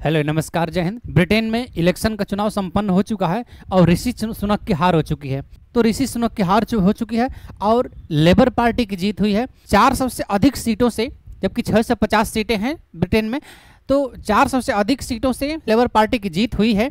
Hello, नमस्कार, जय Hind. Britain में इलेक्शन का चुनाव संपन्न हो चुका है और ऋषि सुनक की हार हो चुकी है। तो ऋषि सुनक की हार हो चुकी है और लेबर पार्टी की जीत हुई है। चार सबसे अधिक सीटों से, जबकि छः सौ पचास सीटें हैं ब्रिटेन में तो चार सबसे अधिक सीटों से लेबर पार्टी की जीत हुई है।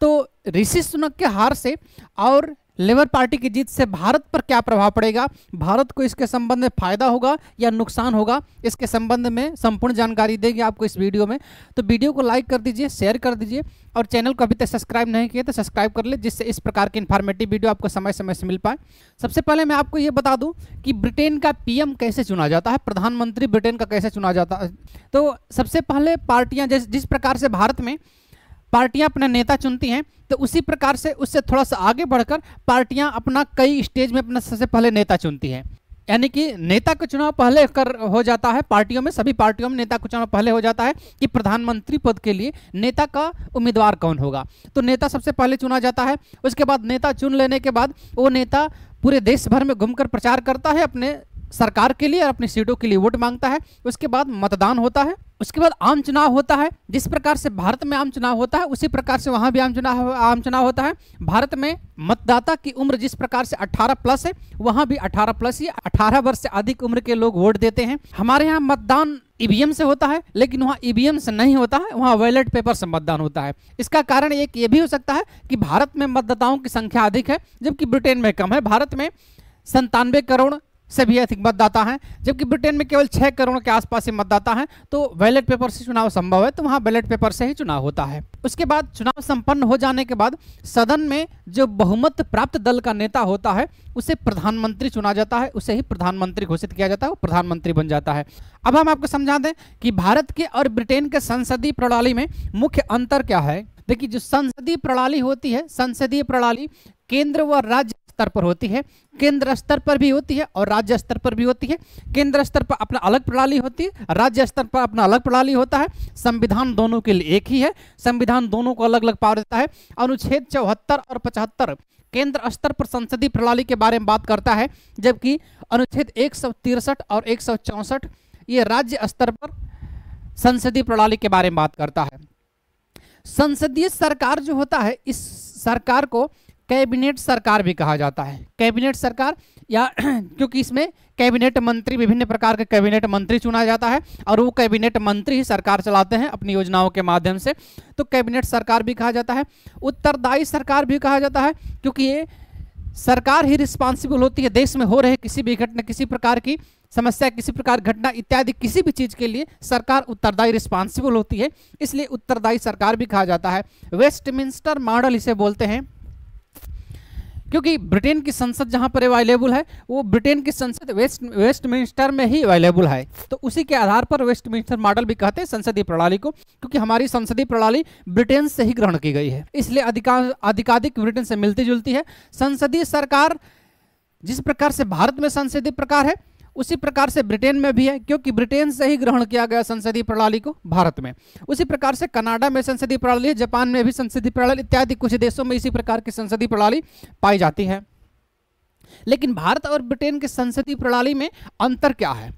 तो ऋषि सुनक के हार से और लेबर पार्टी की जीत से भारत पर क्या प्रभाव पड़ेगा? भारत को इसके संबंध में फ़ायदा होगा या नुकसान होगा? इसके संबंध में संपूर्ण जानकारी देंगे आपको इस वीडियो में। तो वीडियो को लाइक कर दीजिए, शेयर कर दीजिए और चैनल को अभी तक सब्सक्राइब नहीं किया तो सब्सक्राइब कर ले जिससे इस प्रकार की इन्फॉर्मेटिव वीडियो आपको समय समय से मिल पाए। सबसे पहले मैं आपको ये बता दूँ कि ब्रिटेन का पीएम कैसे चुना जाता है? प्रधानमंत्री ब्रिटेन का कैसे चुना जाता है? तो सबसे पहले पार्टियाँ जिस जिस प्रकार से भारत में पार्टियाँ अपना नेता चुनती हैं तो उसी प्रकार से उससे थोड़ा सा आगे बढ़कर पार्टियाँ अपना कई स्टेज में अपना सबसे पहले नेता चुनती हैं। यानी कि नेता का चुनाव पहले कर हो जाता है पार्टियों में, सभी पार्टियों में नेता का चुनाव पहले हो जाता है कि प्रधानमंत्री पद के लिए नेता का उम्मीदवार कौन होगा। तो नेता सबसे पहले चुना जाता है, उसके बाद नेता चुन लेने के बाद वो नेता पूरे देश भर में घूमकर प्रचार करता है अपने सरकार के लिए और अपनी सीटों के लिए वोट माँगता है, उसके बाद मतदान होता है। उसके बाद आम चुनाव होता है, जिस प्रकार से भारत में आम चुनाव होता है, उसी प्रकार से वहाँ भी आम चुनाव आम चुनाव होता है। भारत में मतदाता की उम्र जिस प्रकार से 18 प्लस है, वहाँ भी 18 प्लस ही 18 वर्ष से अधिक उम्र के लोग वोट देते हैं। हमारे यहाँ मतदान ईवीएम से होता है, लेकिन वहाँ ईवीएम से नहीं होता है, वहाँ वैलेट पेपर से मतदान होता है। इसका कारण एक ये भी हो सकता है कि भारत में मतदाताओं की संख्या अधिक है, जबकि ब्रिटेन में कम है। भारत में संतानवे करोड़ से भी अधिक मतदाता हैं। जबकि ब्रिटेन में केवल छः करोड़ के आसपास ही मतदाता हैं तो बैलेट पेपर से चुनाव संभव है तो वहाँ बैलेट पेपर से ही चुनाव होता है। उसके बाद चुनाव संपन्न हो जाने के बाद सदन में जो बहुमत प्राप्त दल का नेता होता है, उसे प्रधानमंत्री चुना जाता है, उसे ही प्रधानमंत्री घोषित किया जाता है, वो प्रधानमंत्री बन जाता है। अब हम आपको समझा दें कि भारत के और ब्रिटेन के संसदीय प्रणाली में मुख्य अंतर क्या है? देखिए, जो संसदीय प्रणाली होती है, संसदीय प्रणाली केंद्र व राज्य स्तर पर होती है, केंद्र स्तर पर भी होती है और राज्य स्तर पर भी होती है। केंद्र स्तर पर अपना अलग प्रणाली होती है, राज्य स्तर पर अपना अलग प्रणाली होता है। संविधान दोनों के लिए एक ही है, संविधान दोनों को अलग अलग पावर देता है। अनुच्छेद चौहत्तर और पचहत्तर केंद्र स्तर पर संसदीय प्रणाली के बारे में बात करता है, जबकि अनुच्छेद एक और एक ये राज्य स्तर पर संसदीय प्रणाली के बारे में बात करता है। संसदीय सरकार जो होता है, इस सरकार को कैबिनेट सरकार भी कहा जाता है। कैबिनेट सरकार या क्योंकि इसमें कैबिनेट मंत्री विभिन्न प्रकार के कैबिनेट मंत्री चुना जाता है और वो कैबिनेट मंत्री ही सरकार चलाते हैं अपनी योजनाओं के माध्यम से। तो कैबिनेट सरकार भी कहा जाता है, उत्तरदायी सरकार भी कहा जाता है, क्योंकि ये सरकार ही रिस्पॉन्सिबल होती है देश में हो रहे किसी भी घटना, किसी प्रकार की समस्या, किसी प्रकार घटना इत्यादि किसी भी चीज़ के लिए सरकार उत्तरदायी रिस्पॉन्सिबल होती है। इसलिए उत्तरदायी सरकार भी कहा जाता है। वेस्टमिंस्टर मॉडल इसे बोलते हैं। क्योंकि ब्रिटेन की संसद जहाँ पर अवेलेबल है, वो ब्रिटेन की संसद वेस्ट, वेस्टमिंस्टर में ही अवेलेबल है। तो उसी के आधार पर वेस्टमिंस्टर मॉडल भी कहते हैं संसदीय प्रणाली को, क्योंकि हमारी संसदीय प्रणाली ब्रिटेन से ही ग्रहण की गई है। इसलिए अधिकाधिक ब्रिटेन से मिलती जुलती है। संसदीय सरकार जिस प्रकार से भारत में संसदीय प्रकार है उसी प्रकार से ब्रिटेन में भी है, क्योंकि ब्रिटेन से ही ग्रहण किया गया संसदीय प्रणाली को भारत में। उसी प्रकार से कनाडा में संसदीय प्रणाली है जापान में भी संसदीय प्रणाली, इत्यादि कुछ देशों में इसी प्रकार की संसदीय प्रणाली पाई जाती है। लेकिन भारत और ब्रिटेन की संसदीय प्रणाली में अंतर क्या है?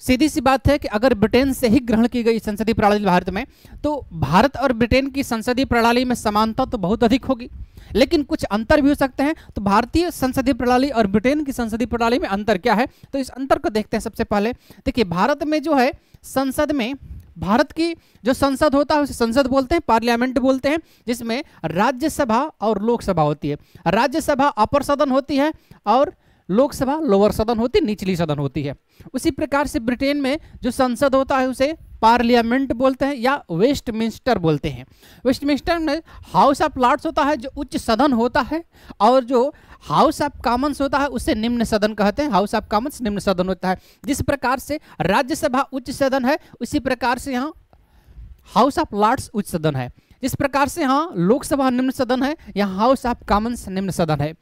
सीधी सी बात है कि अगर ब्रिटेन से ही ग्रहण की गई संसदीय प्रणाली भारत में तो भारत और ब्रिटेन की संसदीय प्रणाली में समानता तो बहुत अधिक होगी। लेकिन कुछ अंतर भी हो सकते हैं। तो भारतीय संसदीय प्रणाली और ब्रिटेन की संसदीय प्रणाली में अंतर क्या है? तो इस अंतर को देखते हैं सबसे पहले। देखिए, भारत में जो है, संसद में भारत की जो संसद होता है, उसे संसद बोलते हैं, पार्लियामेंट बोलते हैं, जिसमें राज्यसभा और लोकसभा होती है। राज्यसभा अपर सदन होती है और लोकसभा लोअर सदन होती है, निचली सदन होती है। उसी प्रकार से ब्रिटेन में जो संसद होता है, उसे पार्लियामेंट बोलते हैं या वेस्टमिंस्टर बोलते हैं। वेस्टमिंस्टर में हाउस ऑफ़ लॉर्ड्स होता है, जो उच्च सदन होता है, और जो हाउस ऑफ़ कॉमन्स होता है, उसे निम्न सदन कहते हैं। हाउस ऑफ़ कॉमन्स निम्न सदन होता है। जिस प्रकार से राज्यसभा उच्च सदन है, उसी प्रकार से यहाँ हाउस ऑफ़ लॉर्ड्स उच्च सदन है। जिस प्रकार से यहाँ लोकसभा निम्न सदन है, यहाँ हाउस ऑफ़ कॉमन्स निम्न सदन है।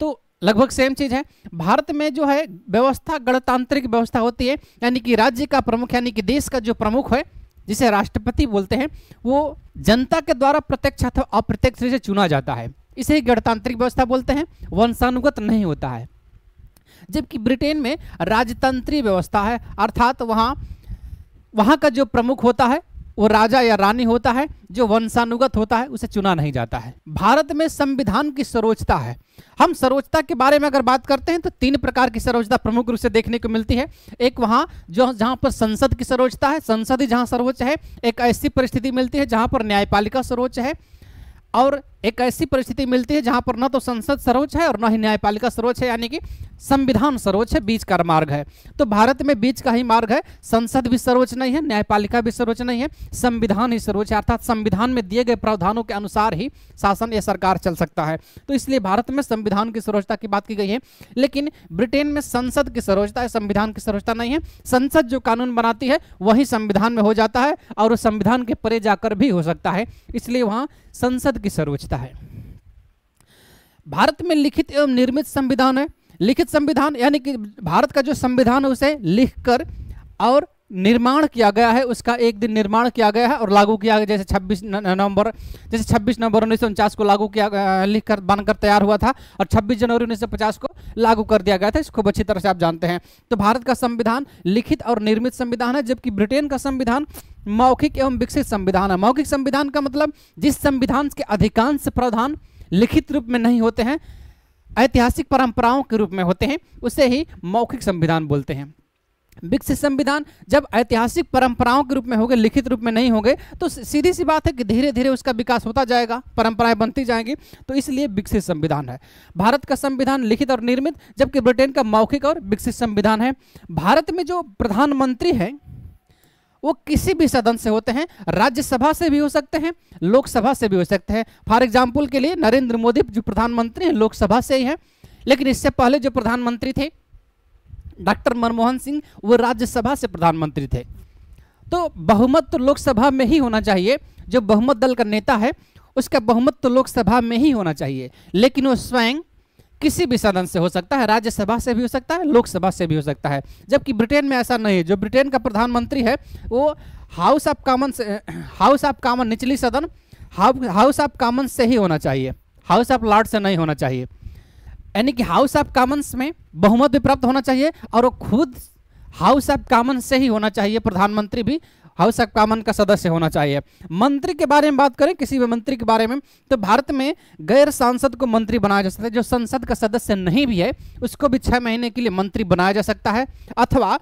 तो लगभग सेम चीज़ है। भारत में जो है व्यवस्था, गणतांत्रिक व्यवस्था होती है, यानी कि राज्य का प्रमुख, यानी कि देश का जो प्रमुख है, जिसे राष्ट्रपति बोलते हैं, वो जनता के द्वारा प्रत्यक्ष अथवा अप्रत्यक्ष रूप से चुना जाता है। इसे गणतांत्रिक व्यवस्था बोलते हैं, वंशानुगत नहीं होता है। जबकि ब्रिटेन में राजतंत्रीय व्यवस्था है, अर्थात वहाँ वहाँ का जो प्रमुख होता है वो राजा या रानी होता है, जो वंशानुगत होता है, उसे चुना नहीं जाता है। भारत में संविधान की सरोजता है। हम सर्वोच्चता के बारे में अगर बात करते हैं तो तीन प्रकार की सरोजता प्रमुख रूप से देखने को मिलती है। एक वहाँ, जो जहाँ पर संसद की सरोजता है, संसद ही जहाँ सर्वोच्च है। एक ऐसी परिस्थिति मिलती है, जहाँ पर न्यायपालिका सर्वोच्च है। और एक ऐसी परिस्थिति मिलती है जहाँ पर न तो संसद सर्वोच्च है और न ही न्यायपालिका सर्वोच्च है, यानी कि संविधान सर्वोच्च है, बीच का मार्ग है। तो भारत में बीच का ही मार्ग है, संसद भी सर्वोच्च नहीं है, न्यायपालिका भी सर्वोच्च नहीं है, संविधान ही सर्वोच्च है, अर्थात संविधान में दिए गए प्रावधानों के अनुसार ही शासन या सरकार चल सकता है। तो इसलिए भारत में संविधान की सर्वोच्चता की बात की गई है, लेकिन ब्रिटेन में संसद की सर्वोच्चता है संविधान की सर्वोच्चता नहीं है। संसद जो कानून बनाती है, वही संविधान में हो जाता है और संविधान के परे जाकर भी हो सकता है। इसलिए वहाँ संसद की सर्वोच्चता है। भारत में लिखित एवं निर्मित संविधान है। लिखित संविधान यानी कि भारत का जो संविधान है, उसे लिखकर और निर्माण किया गया है, उसका एक दिन निर्माण किया गया है और लागू किया गया, जैसे 26 नवंबर, जैसे 26 नवंबर उन्नीस सौ उनचास को लागू किया लिख कर बनकर तैयार हुआ था और 26 जनवरी उन्नीस सौ पचास को लागू कर दिया गया था। इसको अच्छी तरह से आप जानते हैं। तो भारत का संविधान लिखित और निर्मित संविधान है, जबकि ब्रिटेन का संविधान मौखिक एवं विकसित संविधान है। मौखिक संविधान का मतलब जिस संविधान के अधिकांश प्रावधान लिखित रूप में नहीं होते हैं, ऐतिहासिक परंपराओं के रूप में होते हैं, उसे ही मौखिक संविधान बोलते हैं। विकसित संविधान जब ऐतिहासिक परंपराओं के रूप में होंगे, लिखित रूप में नहीं होंगे तो सीधी सी बात है कि धीरे धीरे उसका विकास होता जाएगा, परंपराएँ बनती जाएँगी तो इसलिए विकसित संविधान है। भारत का संविधान लिखित और निर्मित, जबकि ब्रिटेन का मौखिक और विकसित संविधान है। भारत में जो प्रधानमंत्री है, वो किसी भी सदन से होते हैं, राज्यसभा से भी हो सकते हैं, लोकसभा से भी हो सकते हैं। फॉर एग्ज़ाम्पल के लिए नरेंद्र मोदी जो प्रधानमंत्री हैं, लोकसभा से ही हैं, लेकिन इससे पहले जो प्रधानमंत्री थे डॉक्टर मनमोहन सिंह, वो राज्यसभा से प्रधानमंत्री थे। तो बहुमत तो लोकसभा में ही होना चाहिए। जो बहुमत दल का नेता है, उसका बहुमत तो लोकसभा में ही होना चाहिए। लेकिन वो स्वयं किसी भी सदन से हो सकता है, राज्यसभा से भी हो सकता है, लोकसभा से भी हो सकता है। जबकि ब्रिटेन में ऐसा नहीं है। जो ब्रिटेन का प्रधानमंत्री है, वो House of Common House of Common निचली सदन हाउस ऑफ़ कॉमन से ही होना चाहिए। हाउस ऑफ़ लॉर्ड से नहीं होना चाहिए। यानी कि हाउस ऑफ़ कॉमन्स में बहुमत भी प्राप्त होना चाहिए और वो खुद हाउस ऑफ़ कॉमन से ही होना चाहिए। प्रधानमंत्री भी हाउस ऑफ़ कॉमन का सदस्य होना चाहिए। मंत्री के बारे में बात करें, किसी भी मंत्री के बारे में तो भारत में गैर सांसद को मंत्री बनाया जा सकता है। जो संसद का सदस्य नहीं भी है, उसको भी छः महीने के लिए मंत्री बनाया जा सकता है। अथवा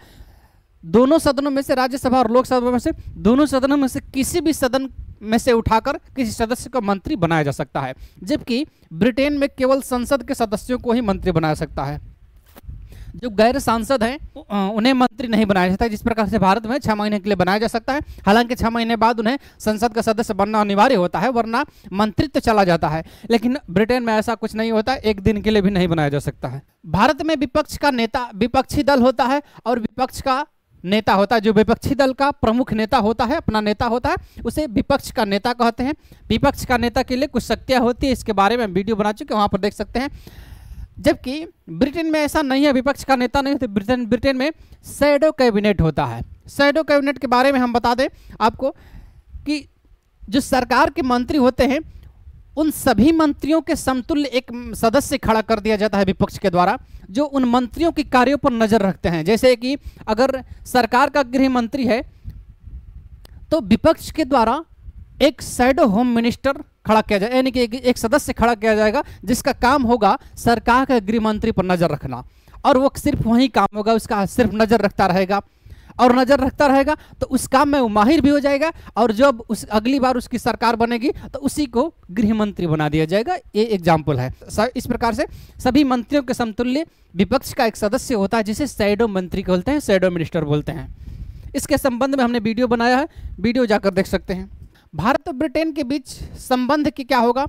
दोनों सदनों में से राज्यसभा और लोकसभा में से, दोनों सदनों में से किसी भी सदन में से उठाकर किसी सदस्य को मंत्री बनाया जा सकता है, जबकि ब्रिटेन में केवल संसद के सदस्यों को ही मंत्री बनाया सकता है। जो गैर सांसद हैं उन्हें मंत्री नहीं बनाया जाता जिस प्रकार से भारत में छह महीने के लिए बनाया जा सकता है। हालाँकि छह महीने बाद उन्हें संसद का सदस्य बनना अनिवार्य होता है, वरना मंत्रित्व तो चला जाता है। लेकिन ब्रिटेन में ऐसा कुछ नहीं होता, एक दिन के लिए भी नहीं बनाया जा सकता है। भारत में विपक्ष का नेता, विपक्षी दल होता है और विपक्ष का नेता होता है जो विपक्षी दल का प्रमुख नेता होता है, अपना नेता होता है, उसे विपक्ष का नेता कहते हैं। विपक्ष का नेता के लिए कुछ शक्तियाँ होती है, इसके बारे में वीडियो बना चुके वहाँ पर देख सकते हैं। जबकि ब्रिटेन में ऐसा नहीं है, विपक्ष का नेता नहीं होता ब्रिटेन ब्रिटेन में सैडो कैबिनेट होता है। सैडो कैबिनेट के बारे में हम बता दें आपको कि जो सरकार के मंत्री होते हैं उन सभी मंत्रियों के समतुल्य एक सदस्य खड़ा कर दिया जाता है विपक्ष के द्वारा जो उन मंत्रियों के कार्यों पर नज़र रखते हैं। जैसे कि अगर सरकार का गृह मंत्री है तो विपक्ष के द्वारा एक सैडो होम मिनिस्टर खड़ा किया जाए यानी कि एक, एक सदस्य खड़ा किया जाएगा जिसका काम होगा सरकार के गृह मंत्री पर नज़र रखना। और वो सिर्फ़ वही काम होगा उसका सिर्फ़ नज़र रखता रहेगा। और नज़र रखता रहेगा तो उस काम में वो माहिर भी हो जाएगा और जब उस अगली बार उसकी सरकार बनेगी तो उसी को गृह मंत्री बना दिया जाएगा। ये एग्ज़ाम्पल है। इस प्रकार से सभी मंत्रियों के समतुल्य विपक्ष का एक सदस्य होता है, जिसे सैडो मंत्री बोलते हैं सैडो मिनिस्टर बोलते हैं। इसके संबंध में हमने वीडियो बनाया है। वीडियो जाकर देख सकते हैं। भारत और ब्रिटेन के बीच संबंध की क्या होगा?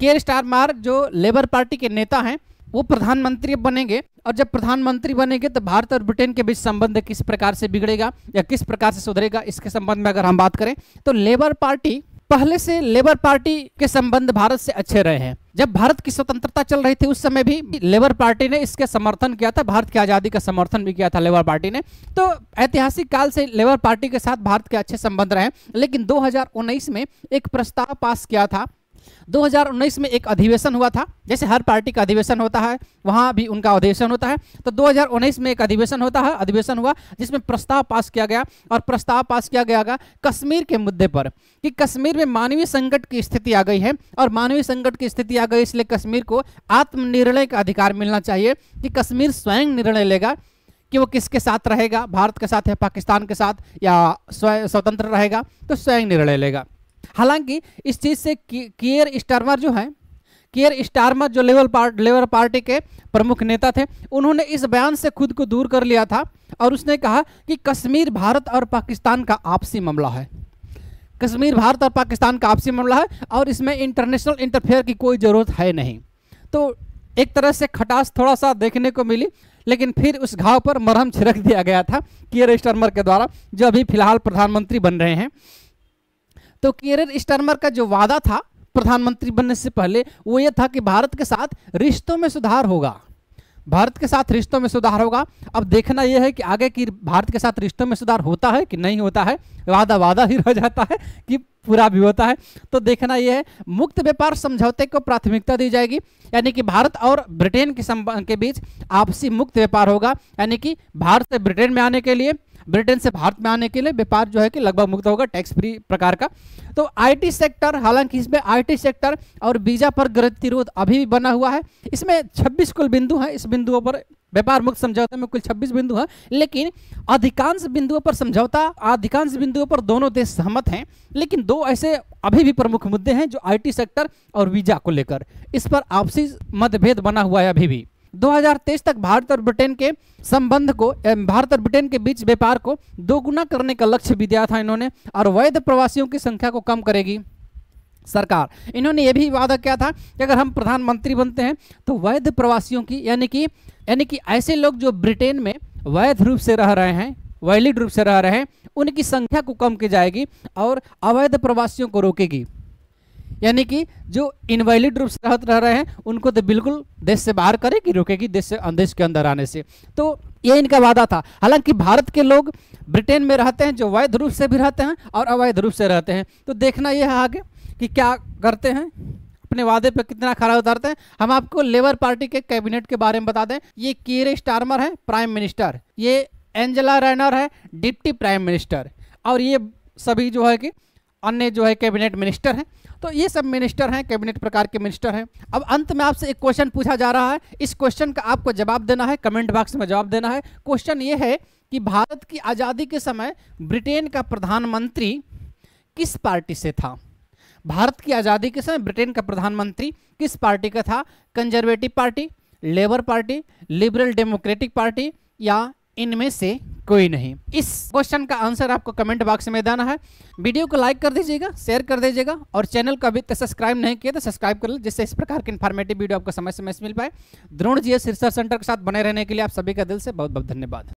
केयर स्टारमार जो लेबर पार्टी के नेता हैं, वो प्रधानमंत्री बनेंगे। और जब प्रधानमंत्री बनेंगे तो भारत और ब्रिटेन के बीच संबंध किस प्रकार से बिगड़ेगा या किस प्रकार से सुधरेगा, इसके संबंध में अगर हम बात करें तो लेबर पार्टी, पहले से लेबर पार्टी के संबंध भारत से अच्छे रहे हैं। जब भारत की स्वतंत्रता चल रही थी, उस समय भी लेबर पार्टी ने इसके समर्थन किया था, भारत की आज़ादी का समर्थन भी किया था लेबर पार्टी ने। तो ऐतिहासिक काल से लेबर पार्टी के साथ भारत के अच्छे संबंध रहे लेकिन 2019 में एक प्रस्ताव पास किया था 2019 में एक अधिवेशन हुआ था, जैसे हर पार्टी का अधिवेशन होता है, वहाँ भी उनका अधिवेशन होता है। तो 2019 में एक अधिवेशन होता है, अधिवेशन हुआ, जिसमें प्रस्ताव पास किया गया, और प्रस्ताव पास किया गया कश्मीर के मुद्दे पर, कि कश्मीर में मानवीय संकट की स्थिति आ गई है, और मानवीय संकट की स्थिति आ गई इसलिए कश्मीर को आत्मनिर्णय का अधिकार मिलना चाहिए, कि कश्मीर स्वयं निर्णय लेगा कि वो किसके साथ रहेगा, भारत के साथ या पाकिस्तान के साथ, या स्वतंत्र रहेगा तो स्वयं निर्णय लेगा। हालाँकि इस चीज़ से कियर स्टारमर जो है, कियर स्टारमर जो लेबर पार्ट लेबर पार्टी के प्रमुख नेता थे, उन्होंने इस बयान से खुद को दूर कर लिया था और उसने कहा कि कश्मीर भारत और पाकिस्तान का आपसी मामला है। कश्मीर भारत और पाकिस्तान का आपसी मामला है और इसमें इंटरनेशनल इंटरफेयर की कोई ज़रूरत है नहीं। तो एक तरह से खटास थोड़ा सा देखने को मिली, लेकिन फिर उस घाव पर मरहम छिड़क दिया गया था कियर स्टर्मर के द्वारा, जो अभी फ़िलहाल प्रधानमंत्री बन रहे हैं। तो कियर स्टर्मर का जो वादा था प्रधानमंत्री बनने से पहले, वो ये था कि भारत के साथ रिश्तों में सुधार होगा। भारत के साथ रिश्तों में सुधार होगा। अब देखना यह है कि आगे की भारत के साथ रिश्तों में सुधार होता है कि नहीं होता है वादा वादा ही रह जाता है कि पूरा भी होता है। तो देखना यह है, मुक्त व्यापार समझौते को प्राथमिकता दी जाएगी, यानी कि भारत और ब्रिटेन के संबंध के बीच आपसी मुक्त व्यापार होगा, यानी कि भारत से ब्रिटेन में आने के लिए ब्रिटेन से भारत में आने के लिए व्यापार जो है कि लगभग मुक्त होगा टैक्स फ्री प्रकार का। तो आईटी सेक्टर हालाँकि इसमें आईटी सेक्टर और वीज़ा पर गतिरोध अभी भी बना हुआ है। इसमें 26 कुल बिंदु हैं। इस बिंदुओं पर व्यापार मुक्त समझौते में कुल 26 बिंदु हैं। लेकिन अधिकांश बिंदुओं पर समझौता, अधिकांश बिंदुओं पर दोनों देश सहमत हैं। लेकिन दो ऐसे अभी भी प्रमुख मुद्दे हैं जो आईटी सेक्टर और वीज़ा को लेकर। इस पर आपसी मतभेद बना हुआ है अभी भी। 2023 तक भारत और ब्रिटेन के संबंध को भारत और ब्रिटेन के बीच व्यापार को दोगुना करने का लक्ष्य भी दिया था इन्होंने, और वैध प्रवासियों की संख्या को कम करेगी सरकार। इन्होंने ये भी वादा किया था कि अगर हम प्रधानमंत्री बनते हैं तो वैध प्रवासियों की, यानी कि यानी कि ऐसे लोग जो ब्रिटेन में वैध रूप से रह रहे हैं, वैलिड रूप से रह रहे हैं, उनकी संख्या को कम की जाएगी और अवैध प्रवासियों को रोकेगी। यानी कि जो इनवैलिड रूप से रह, रहे हैं, उनको तो बिल्कुल देश से बाहर करेगी रोकेगी देश से, देश के अंदर आने से। तो ये इनका वादा था। हालाँकि भारत के लोग ब्रिटेन में रहते हैं, जो वैध रूप से भी रहते हैं और अवैध रूप से रहते हैं। तो देखना यह है आगे कि क्या करते हैं, अपने वादे पर कितना खरा उतारते हैं। हम आपको लेबर पार्टी के कैबिनेट के बारे में बता दें। ये कीर स्टारमर है, प्राइम मिनिस्टर। ये एंजेला रैनर है, डिप्टी प्राइम मिनिस्टर। और ये सभी जो है कि अन्य जो है कैबिनेट मिनिस्टर हैं। तो ये सब मिनिस्टर हैं कैबिनेट प्रकार के मिनिस्टर हैं। अब अंत में आपसे एक क्वेश्चन पूछा जा रहा है। इस क्वेश्चन का आपको जवाब देना है कमेंट बॉक्स में जवाब देना है। क्वेश्चन ये है कि भारत की आज़ादी के समय ब्रिटेन का प्रधानमंत्री किस पार्टी से था? भारत की आज़ादी के समय ब्रिटेन का प्रधानमंत्री किस पार्टी का था? Conservative Party Labour Party Liberal Democratic Party या इनमें से कोई नहीं। इस क्वेश्चन का आंसर आपको कमेंट बॉक्स में देना है। वीडियो को लाइक कर दीजिएगा शेयर कर दीजिएगा और चैनल को अभी तक सब्सक्राइब नहीं किया तो सब्सक्राइब कर लो जिससे इस प्रकार के इन्फॉर्मेटिव वीडियो आपको समय समय से मिल पाए। द्रोण जी रिसर्च सेंटर के साथ बने रहने के लिए आप सभी का दिल से बहुत बहुत धन्यवाद।